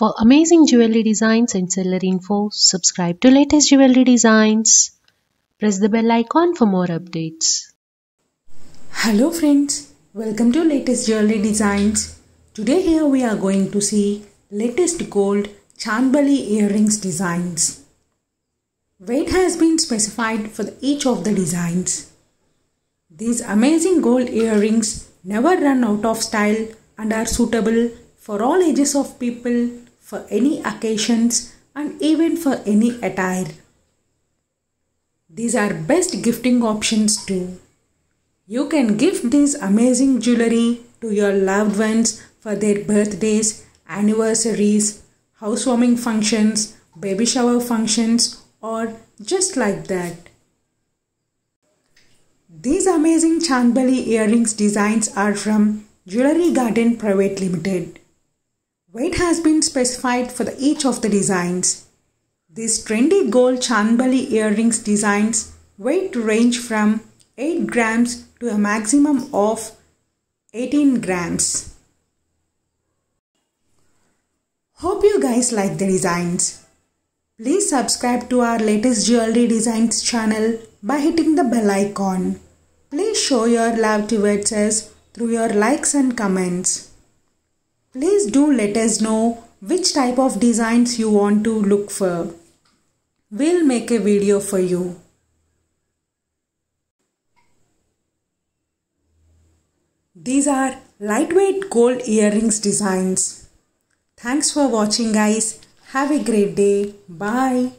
For amazing jewelry designs and seller info, subscribe to latest jewelry designs. Press the bell icon for more updates. Hello friends, welcome to latest jewelry designs. Today here we are going to see latest gold Chandbali earrings designs. Weight has been specified for each of the designs. These amazing gold earrings never run out of style and are suitable for all ages of people for any occasions and even for any attire. These are best gifting options too. You can gift this amazing jewelry to your loved ones for their birthdays, anniversaries, housewarming functions, baby shower functions, or just like that. These amazing Chandbali earrings designs are from Jewelry Garden Private Limited. Weight has been specified for the each of the designs. These trendy gold Chandbali earrings designs weight range from 8 grams to a maximum of 18 grams. Hope you guys like the designs. Please subscribe to our latest jewelry designs channel by hitting the bell icon. Please show your love towards us through your likes and comments. Please do let us know which type of designs you want to look for. We'll make a video for you. These are lightweight gold earrings designs. Thanks for watching guys. Have a great day. Bye.